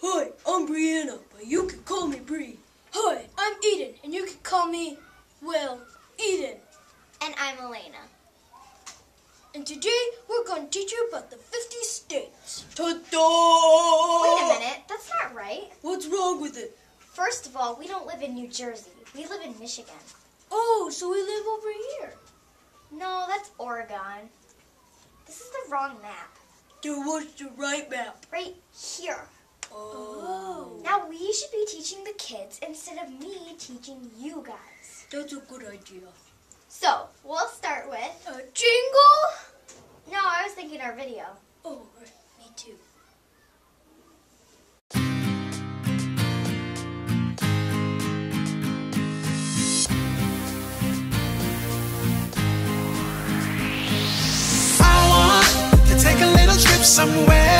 Hi, I'm Brianna, but you can call me Bree. Hi, I'm Eden, and you can call me, well, Eden. And I'm Elena. And today we're going to teach you about the 50 states. Ta-da! Wait a minute, that's not right. What's wrong with it? First of all, we don't live in New Jersey. We live in Michigan. Oh, so we live over here. No, that's Oregon. This is the wrong map. Then what's the right map? Right here. Oh. Now we should be teaching the kids instead of me teaching you guys. That's a good idea. So, we'll start with... A jingle? No, I was thinking our video. Oh, right, me too. I want to take a little trip somewhere,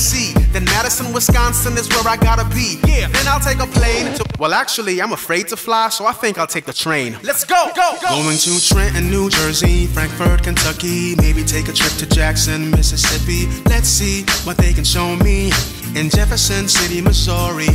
Tennessee. Then Madison, Wisconsin is where I gotta be. Yeah. Then I'll take a plane to. Well, actually, I'm afraid to fly, so I think I'll take the train. Let's go, go, go. Going to Trenton, New Jersey, Frankfort, Kentucky. Maybe take a trip to Jackson, Mississippi. Let's see what they can show me in Jefferson City, Missouri.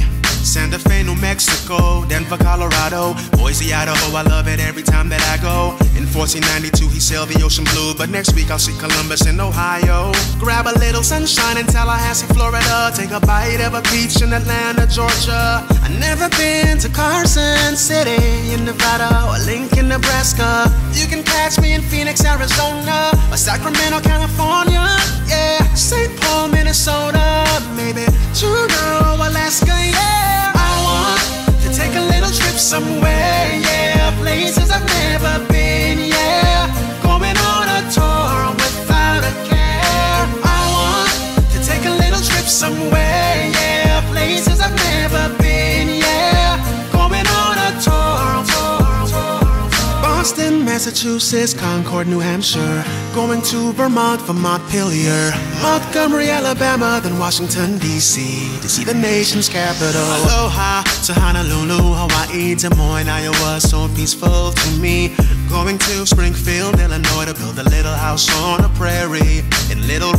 Santa Fe, New Mexico, Denver, Colorado, Boise, Idaho. I love it every time that I go. In 1492, he sailed the ocean blue, but next week I'll see Columbus in Ohio. Grab a little sunshine in Tallahassee, Florida. Take a bite of a peach in Atlanta, Georgia. I've never been to Carson City in Nevada or Lincoln, Nebraska. You can catch me in Phoenix, Arizona, or Sacramento, California. Massachusetts, Concord, New Hampshire. Going to Vermont for Montpelier. Montgomery, Alabama, then Washington, D.C. to see the nation's capital. Aloha to Honolulu, Hawaii, Des Moines, Iowa, so peaceful to me. Going to Springfield, Illinois to build a little house on a prairie.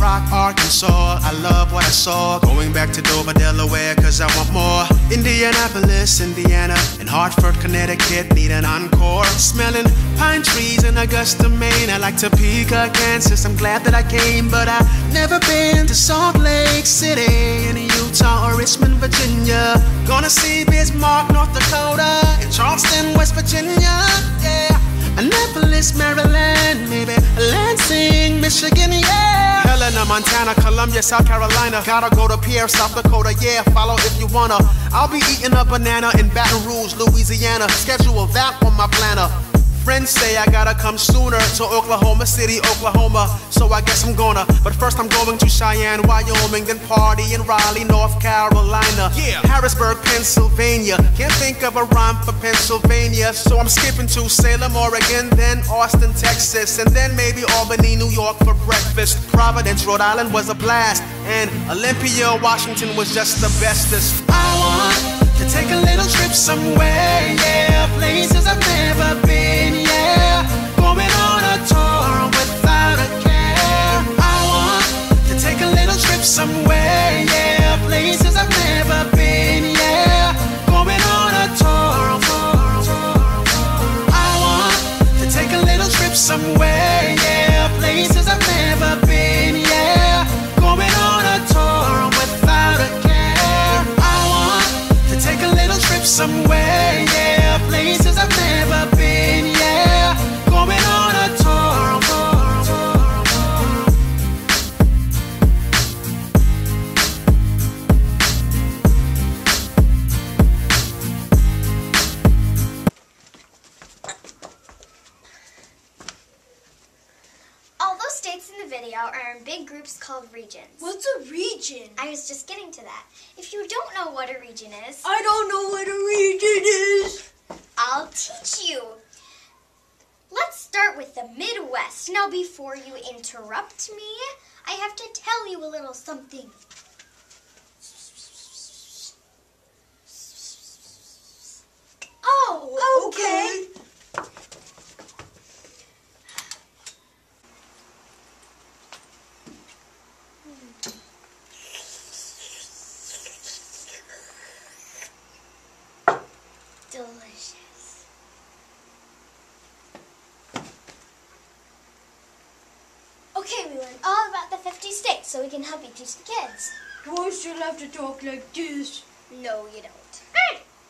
Rock, Arkansas, I love what I saw. Going back to Dover, Delaware, cause I want more. Indianapolis, Indiana, and Hartford, Connecticut, need an encore. Smelling pine trees in Augusta, Maine. I like Topeka, Kansas. I'm glad that I came, but I've never been to Salt Lake City in Utah or Richmond, Virginia. Gonna see Bismarck, North Dakota, and Charleston, West Virginia. Yeah. Annapolis, Maryland, maybe Lansing, Michigan, yeah. Montana, Columbia, South Carolina. Gotta go to Pierre, South Dakota, yeah. Follow if you wanna. I'll be eating a banana in Baton Rouge, Louisiana. Schedule that on my planner. Friends say I gotta come sooner to Oklahoma City, Oklahoma. So I guess I'm gonna. But first I'm going to Cheyenne, Wyoming, then party in Raleigh, North Carolina. Yeah. Harrisburg, Pennsylvania. Can't think of a rhyme for Pennsylvania. So I'm skipping to Salem, Oregon, then Austin, Texas, and then maybe Albany, New York for breakfast. Providence, Rhode Island was a blast. And Olympia, Washington was just the bestest. I want to take a little trip somewhere, yeah. Places I've never been, somewhere, called regions. What's a region? I was just getting to that. If you don't know what a region is, I don't know what a region is. I'll teach you. Let's start with the Midwest. Now, before you interrupt me, I have to tell you a little something. Oh, okay. Delicious. Okay, we learned all about the 50 states, so we can help you teach the kids. Do I still have to talk like this? No, you don't.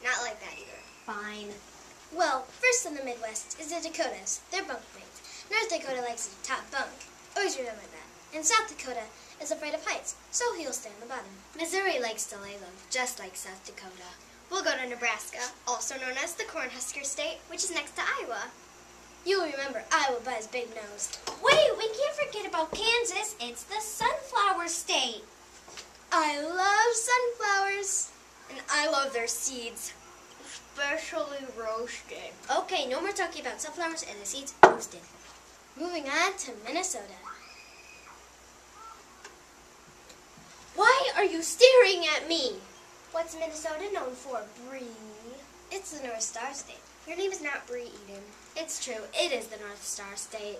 Not like that either. Fine. Well, first in the Midwest is the Dakotas. They're bunk mates. North Dakota likes the top bunk. Always remember that. And South Dakota is afraid of heights, so he'll stay on the bottom. Missouri likes to lay low, just like South Dakota. We'll go to Nebraska, also known as the Cornhusker State, which is next to Iowa. You'll remember Iowa by his big nose. Wait, we can't forget about Kansas. It's the sunflower state. I love sunflowers. And I love their seeds, especially roasted. Okay, no more talking about sunflowers and the seeds roasted. Moving on to Minnesota. Why are you staring at me? What's Minnesota known for, Bree? It's the North Star State. Your name is not Bree Eden. It's true, it is the North Star State.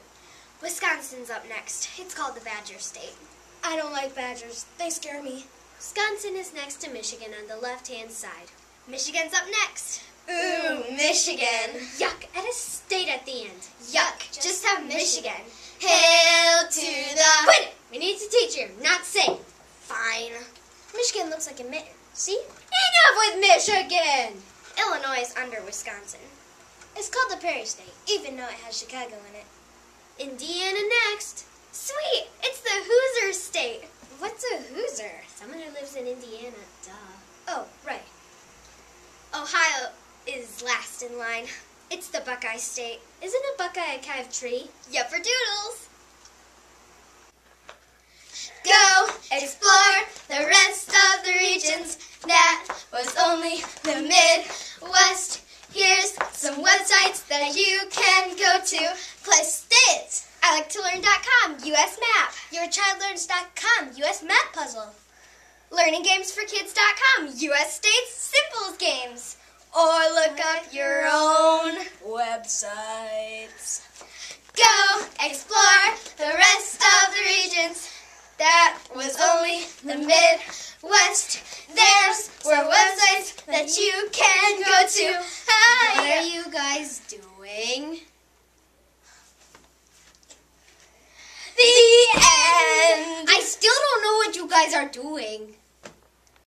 Wisconsin's up next. It's called the Badger State. I don't like badgers. They scare me. Wisconsin is next to Michigan on the left-hand side. Michigan's up next. Ooh, Michigan. Yuck, add a state at the end. Yuck, Just, just have have Michigan. Hail to the- Quit it! We need to teach you, not sing. Fine. Michigan looks like a mitten. See? Enough with Michigan! Illinois is under Wisconsin. It's called the Prairie State, even though it has Chicago in it. Indiana next. Sweet, it's the Hoosier State. What's a Hoosier? Someone who lives in Indiana, duh. Oh, right. Ohio is last in line. It's the Buckeye State. Isn't a buckeye a kind of tree? Yep for doodles. Go explore the rest of the regions. That was only the Midwest. Here's some websites that you can go to. Plus states. I like to learn.com, US map. YourChildLearns.com, U.S. map puzzle. LearningGamesForKids.com, US states simples games. Or look up your own. Websites. Go explore the rest of the regions. That was only the Midwest. There's were websites that you can go to. Hi. What are you guys doing? The end. I still don't know what you guys are doing.